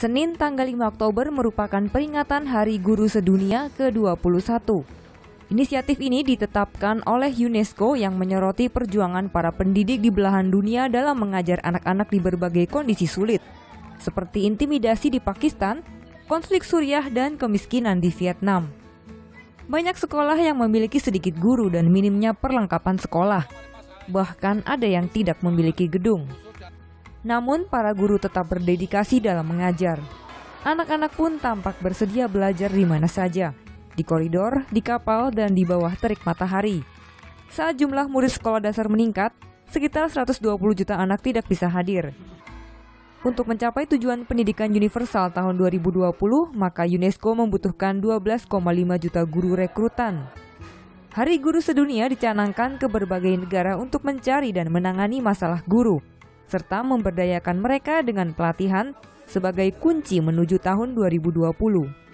Senin tanggal 5 Oktober merupakan peringatan Hari Guru Sedunia ke-21. Inisiatif ini ditetapkan oleh UNESCO yang menyoroti perjuangan para pendidik di belahan dunia dalam mengajar anak-anak di berbagai kondisi sulit, seperti intimidasi di Pakistan, konflik Suriah, dan kemiskinan di Vietnam. Banyak sekolah yang memiliki sedikit guru dan minimnya perlengkapan sekolah. Bahkan ada yang tidak memiliki gedung. Namun para guru tetap berdedikasi dalam mengajar. Anak-anak pun tampak bersedia belajar di mana saja, di koridor, di kapal, dan di bawah terik matahari. Saat jumlah murid sekolah dasar meningkat, sekitar 120 juta anak tidak bisa hadir. Untuk mencapai tujuan pendidikan universal tahun 2020, maka UNESCO membutuhkan 12,5 juta guru rekrutan. Hari Guru Sedunia dicanangkan ke berbagai negara untuk mencari dan menangani masalah guru, serta memberdayakan mereka dengan pelatihan sebagai kunci menuju tahun 2020.